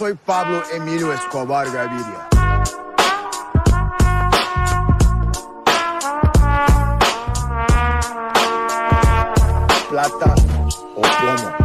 soy Pablo Emilio Escobar Gaviria. Plata o plomo.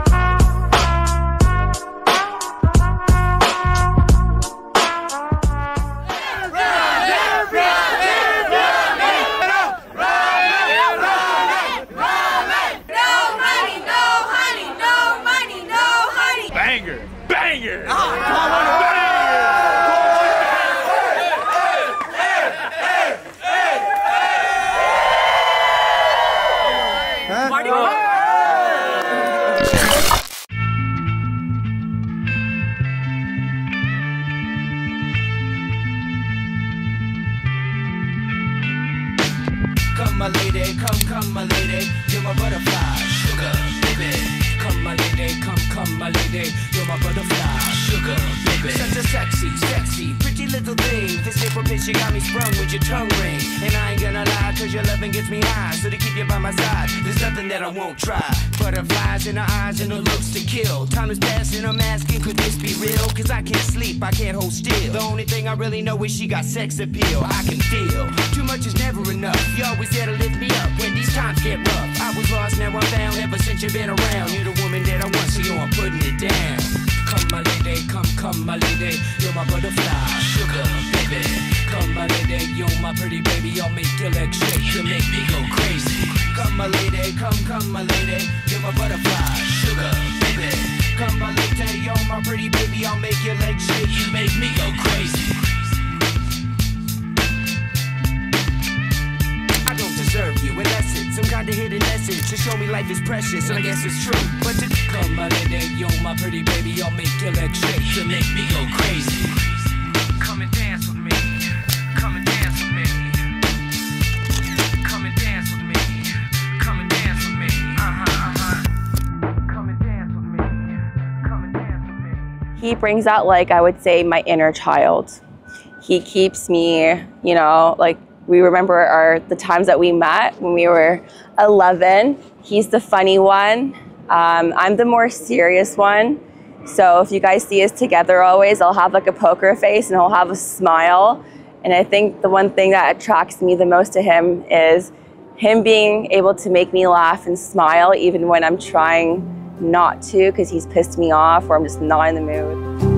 Thing. This April bitch, you got me sprung with your tongue ring. And I ain't gonna lie, cause your loving gets me high. So to keep you by my side, there's nothing that I won't try. Butterflies in her eyes and her looks to kill. Time is passing, I'm asking, could this be real? Cause I can't sleep, I can't hold still. The only thing I really know is she got sex appeal. I can feel too much is never enough. You always there to lift me up when these times get rough. I was lost, now I'm found. Ever since you've been around, you're the woman that I want, so yo, I'm putting it down. Come, my lady, come, come, my lady. You're my butterfly, sugar, baby. Come, my lady, you're my pretty baby. I'll make your legs shake, you make me go crazy. Come, my lady, come, come, my lady. You're my butterfly, sugar, baby. Come, my lady, you're my pretty baby. I'll make your legs shake, you make me go crazy. I don't deserve you, unless it's some kind of hidden message to show me life is precious, and I guess it's true. But to come my lady, you're my pretty baby, I'll make your legs shake to make me go crazy. Come and dance with me. he brings out like I would say my inner child. He keeps me, you know, like we remember our the times that we met when we were 11. He's the funny one. Um, I'm the more serious one. So if you guys see us together always, I'll have like a poker face and he'll have a smile. And I think the one thing that attracts me the most to him is him being able to make me laugh and smile even when I'm trying not to because he's pissed me off or I'm just not in the mood.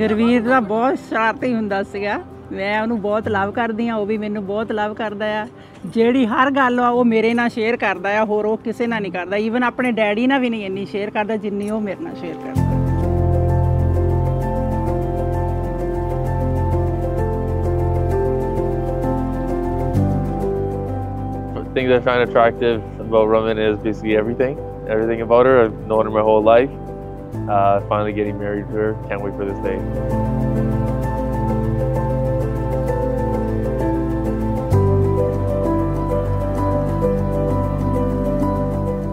Gurveer ਦਾ ਬਹੁਤ ਸ਼ਰਾਰਤੀ ਹੁੰਦਾ ਸੀਗਾ ਮੈਂ ਉਹਨੂੰ ਬਹੁਤ ਲਵ ਕਰਦੀ ਆ ਉਹ ਵੀ ਮੈਨੂੰ ਬਹੁਤ ਲਵ ਕਰਦਾ ਆ ਜਿਹੜੀ ਹਰ ਗੱਲ ਆ ਉਹ ਮੇਰੇ ਨਾਲ ਸ਼ੇਅਰ ਕਰਦਾ ਆ ਹੋਰ ਉਹ ਕਿਸੇ ਨਾਲ ਨਹੀਂ ਕਰਦਾ ਈਵਨ ਆਪਣੇ ਡੈਡੀ ਨਾਲ ਵੀ ਨਹੀਂ ਇੰਨੀ ਸ਼ੇਅਰ ਕਰਦਾ ਜਿੰਨੀ ਉਹ ਮੇਰੇ ਨਾਲ ਸ਼ੇਅਰ ਕਰਦਾ things I find attractive about Raman is basically everything. Everything about her. I've known her my whole life. Uh, finally getting married to her. Can't wait for this day.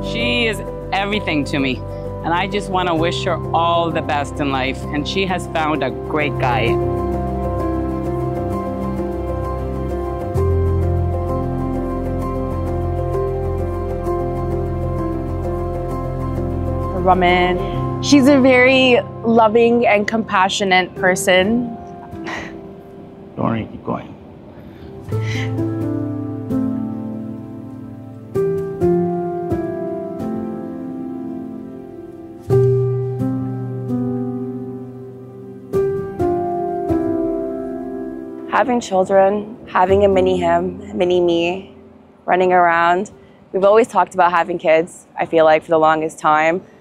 She is everything to me. And I just want to wish her all the best in life. And she has found a great guy. Ruman. She's a very loving and compassionate person. Don't worry, keep going. Having children, having a mini him, mini me, running around. We've always talked about having kids, I feel like, for the longest time.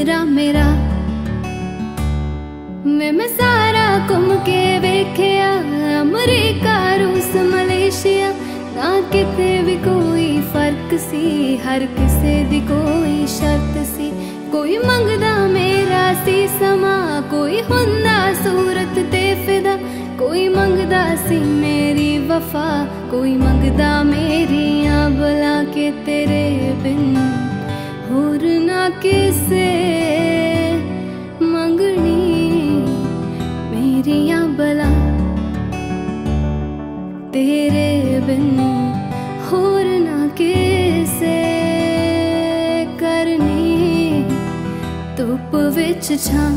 ਨਖਰਾ ਮੇਰਾ। ਮੈਂ ਮੈਂ ਸਾਰਾ ਘੁੰਮ ਕੇ ਵੇਖਿਆ, America, ਰੂਸ, Malaysia. ਨਾ ਕਿਤੇ ਵੀ ਕੋਈ ਫ਼ਰਕ ਸੀ, ਹਰ ਕਿਸੇ ਦੀ ਕੋਈ ਸ਼ਰਤ ਸੀ। ਕੋਈ ਮੰਗਦਾ ਮੇਰਾ ਸੀ ਸਮਾਂ, ਕੋਈ ਹੁੰਦਾ ਸੂਰਤ ਤੇ ਫਿਦਾ। ਕੋਈ ਮੰਗਦਾ ਸੀ ਮੇਰੀ ਵਫਾ, ਕੋਈ ਮੰਗਦਾ ਮੇਰੀਆਂ ਬਲਾ ਕੇ ਤੇਰੇ ਬਿਨ। ਹੋਰ ਨਾ ਕਿਸੇ ਮੰਗਣੀ। ਮੇਰੀਆਂ ਬਲਾ ਤੇਰੇ ਬਿਨ ਹੋਰ ਨਾ ਕਿਸੇ ਕਰਨੀ। ਧੁੱਪ ਵਿੱਚ ਛਾਂ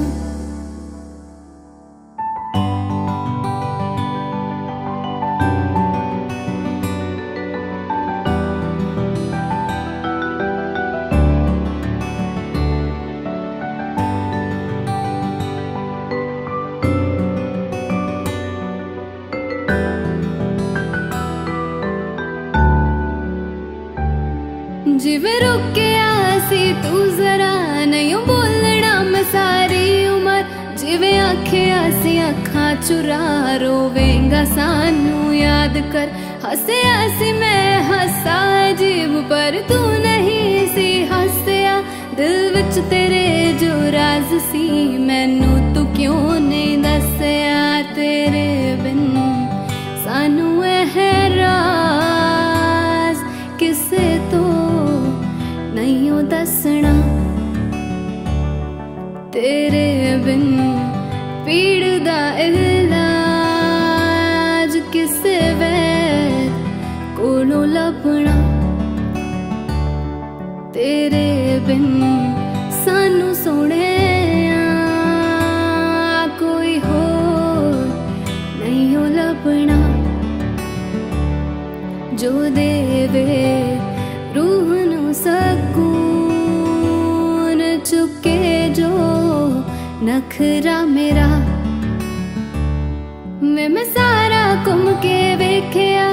ਜਿਵੇਂ ਰੁਕਿਆ ਸੀ ਤੂੰ ਜ਼ਰਾ ਨਹੀਂ ਬੋਲਣਾ ਮੈਂ ਸਾਰੀ ਉਮਰ। ਜਿਵੇਂ ਆਖਿਆ ਸੀ ਅੱਖਾਂ ਚੁਰਾ ਰੋਵੇਂਗਾ ਸਾਨੂੰ ਯਾਦ ਕਰ। ਹੱਸਿਆ ਸੀ ਮੈਂ, ਹੱਸਾ ਅਜੀਬ ਪਰ ਤੂੰ ਨਹੀਂ ਸੀ ਹੱਸਿਆ। ਦਿਲ ਵਿੱਚ ਤੇਰੇ ਜੋ ਰਾਜ਼ ਸੀ ਮੈਂ तेरे बिन नखरा मेरा। मैं मैं सारा घूम के वेख्या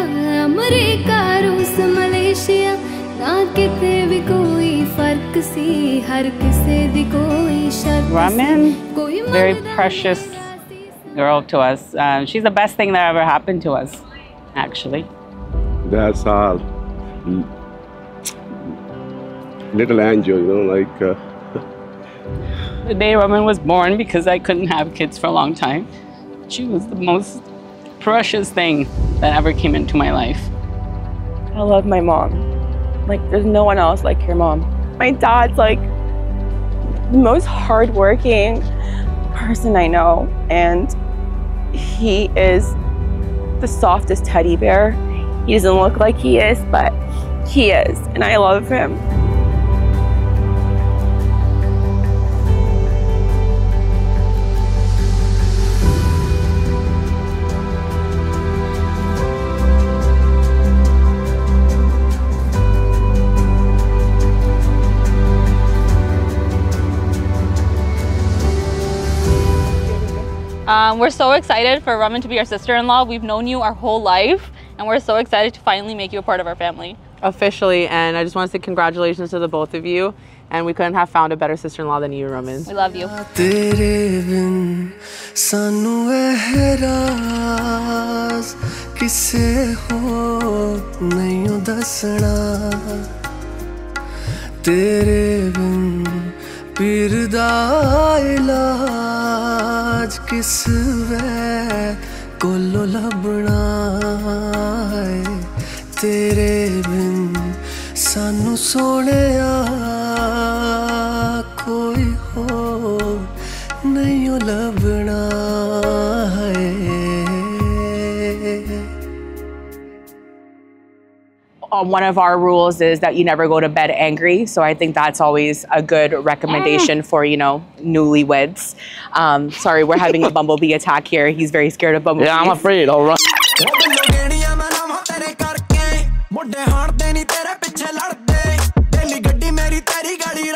अमरीका रूस मलेशिया। ना किते भी कोई फर्क सी हर किसे दी कोई शर्त Ruman, very precious girl to us. Uh, she's the best thing that ever happened to us, actually. That's all. Mm. Little angel, you know, like uh, the day Ruman was born, because I couldn't have kids for a long time, she was the most precious thing that ever came into my life. I love my mom. Like, there's no one else like your mom. My dad's like the most hardworking person I know, and he is the softest teddy bear. He doesn't look like he is, but he is, and I love him. Um, we're so excited for Ruman to be our sister-in-law. We've known you our whole life and we're so excited to finally make you a part of our family. Officially, and I just want to say congratulations to the both of you. And we couldn't have found a better sister-in-law than you, Ruman. We love you. ਕਿਸ ਵੇ ਕੋਲੋਂ ਲੱਭਣਾ ਏ ਤੇਰੇ ਬਿਨ ਸਾਨੂੰ ਸੋਹਣਿਆ ਕੋਈ ਹੋ ਨਹੀਂ ਓ ਲੱਭਣਾ one of our rules is that you never go to bed angry, so I think that's always a good recommendation for you know newlyweds. Um, sorry, we're having a bumblebee attack here. He's very scared of bumblebees. Yeah, I'm afraid. All right. ਗੇੜੀਆਂ ਮੈਂ ਲਾਵਾਂ ਤੇਰੇ ਕਰਕੇ ਮੁੰਡੇ ਹਾਣਦੇ ਨਹੀਂ ਤੇਰੇ ਪਿੱਛੇ ਲੜਦੇ ਤੇਲੀ ਗੱਡੀ ਮੇਰੀ ਤੇਰੀ ਗਾੜੀ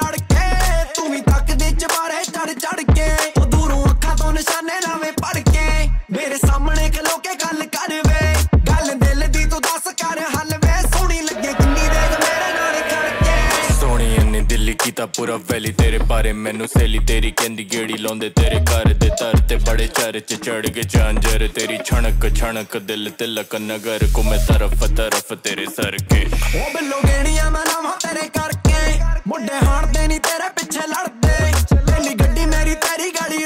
ਪੂਰਾ ਵੈਲੀ ਤੇਰੇ ਬਾਰੇ, ਮੈਨੂੰ ਸੇਲੀ ਤੇਰੀ ਕਹਿੰਦੀ ਗੇੜੀ ਲਾਉਂਦੇ ਤੇਰੇ ਘਰ ਦੇ ਦਰ ਤੇ ਬੜੇ ਚਾਰੇ ਚ ਚੜ ਕੇ ਚਾਂਜਰ ਤੇਰੀ ਛਣਕ ਛਣਕ ਦਿਲ ਤਿਲਕ ਨਗਰ ਕੁਮੇ ਤਰਫ ਤਰਫ ਤੇਰੇ ਸਰ ਕੇ ਉਹ ਬਿੱਲੋ ਗੇੜੀਆਂ ਮੈਂ ਲਾਵਾਂ ਤੇਰੇ ਕਰਕੇ, ਮੁੰਡੇ ਹਾਣਦੇ ਨਹੀਂ ਤੇਰੇ ਪਿੱਛੇ ਲੜਦੇ ਤੇਲੀ ਗੱਡੀ ਮੇਰੀ ਤੇਰੀ ਗਾੜੀ